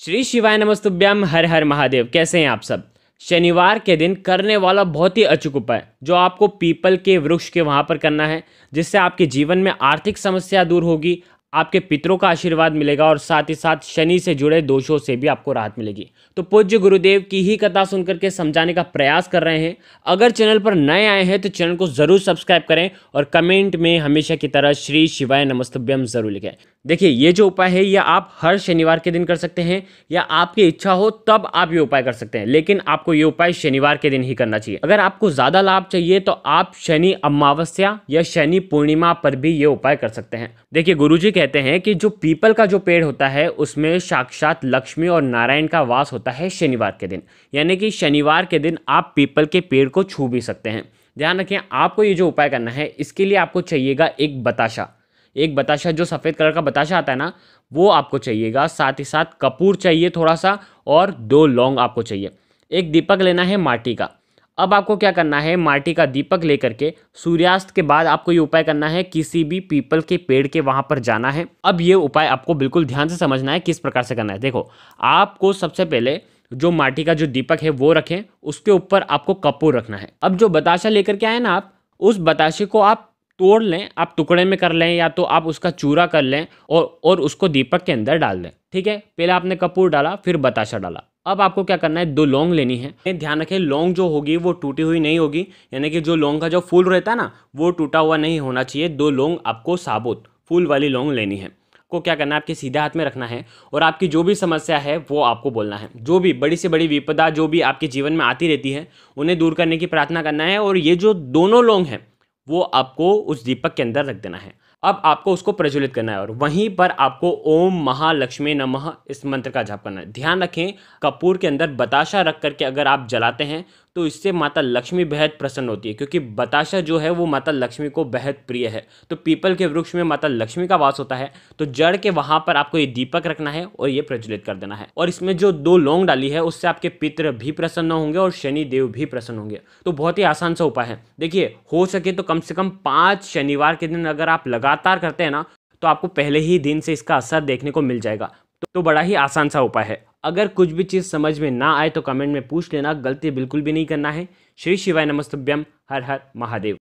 श्री शिवाय नमस्तुभ्याम, हर हर महादेव। कैसे हैं आप सब? शनिवार के दिन करने वाला बहुत ही अचूक उपाय, जो आपको पीपल के वृक्ष के वहाँ पर करना है, जिससे आपके जीवन में आर्थिक समस्या दूर होगी आपके पितरों का आशीर्वाद मिलेगा और साथ ही साथ शनि से जुड़े दोषों से भी आपको राहत मिलेगी। तो पूज्य गुरुदेव की ही कथा सुनकर के समझाने का प्रयास कर रहे हैं। अगर चैनल पर नए आए हैं तो चैनल को ज़रूर सब्सक्राइब करें और कमेंट में हमेशा की तरह श्री शिवाय नमस्तभ्यम ज़रूर लिखें। देखिए, ये जो उपाय है यह आप हर शनिवार के दिन कर सकते हैं, या आपकी इच्छा हो तब आप ये उपाय कर सकते हैं, लेकिन आपको ये उपाय शनिवार के दिन ही करना चाहिए। अगर आपको ज़्यादा लाभ चाहिए तो आप शनि अमावस्या या शनि पूर्णिमा पर भी ये उपाय कर सकते हैं। देखिए गुरु कहते हैं कि जो पीपल का जो पेड़ होता है, उसमें साक्षात लक्ष्मी और नारायण का वास होता है शनिवार के दिन। यानी कि शनिवार के दिन आप पीपल के पेड़ को छू भी सकते हैं। ध्यान रखें, आपको ये जो उपाय करना है, इसके लिए आपको चाहिएगा एक बताशा। एक बताशा, जो सफ़ेद कलर का बताशा आता है ना, वो आपको चाहिएगा। साथ ही साथ कपूर चाहिए थोड़ा सा और दो लौंग आपको चाहिए। एक दीपक लेना है माटी का। अब आपको क्या करना है माटी का दीपक लेकर के सूर्यास्त के बाद आपको ये उपाय करना है, किसी भी पीपल के पेड़ के वहाँ पर जाना है। अब ये उपाय आपको बिल्कुल ध्यान से समझना है, किस प्रकार से करना है। देखो, आपको सबसे पहले जो माटी का जो दीपक है, वो रखें, उसके ऊपर आपको कपूर रखना है। अब जो बताशा लेकर के आए ना आप, उस बताशे को आप तोड़ लें, आप टुकड़े में कर लें या तो आप उसका चूरा कर लें और और उसको दीपक के अंदर डाल दें। ठीक है? पहले आपने कपूर डाला, फिर बताशा डाला। अब आपको क्या करना है? दो लौंग लेनी है। ध्यान रखें लौंग जो होगी, वो टूटी हुई नहीं होगी। यानी कि जो लौंग का जो फूल रहता है ना, वो टूटा हुआ नहीं होना चाहिए। दो लौंग आपको साबुत, फूल वाली लौंग लेनी है। को क्या करना है? आपके सीधे हाथ में रखना है और आपकी जो भी समस्या है, वो आपको बोलना है। जो भी, बड़ी से बड़ी विपदा जो भी आपके जीवन में आती रहती है, उन्हें दूर करने की प्रार्थना करना है और ये जो दोनों लौंग हैं वो आपको उस दीपक के अंदर रख देना है। अब आपको उसको प्रज्वलित करना है और वहीं पर आपको ओम महालक्ष्मी नमः इस मंत्र का जाप करना है। ध्यान रखें, कपूर के अंदर बताशा रख करके अगर आप जलाते हैं तो इससे माता लक्ष्मी बेहद प्रसन्न होती है, क्योंकि बताशा जो है वो माता लक्ष्मी को बेहद प्रिय है। तो पीपल के वृक्ष में माता लक्ष्मी का वास होता है तो जड़ के वहाँ पर आपको ये दीपक रखना है और ये प्रज्वलित कर देना है। और इसमें जो दो लौंग डाली है, उससे आपके पित्र भी प्रसन्न होंगे और शनि देव भी प्रसन्न होंगे। तो बहुत ही आसान सा उपाय है। देखिए, हो सके तो कम से कम पाँच शनिवार के दिन अगर आप लगातार करते हैं ना तो आपको पहले ही दिन से इसका असर देखने को मिल जाएगा। तो बड़ा ही आसान सा उपाय है। अगर कुछ भी चीज़ समझ में ना आए तो कमेंट में पूछ लेना, गलती बिल्कुल भी नहीं करना है। श्री शिवाय नमस्तभ्यम, हर हर महादेव।